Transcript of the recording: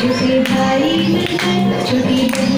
छोटी भाई छोटी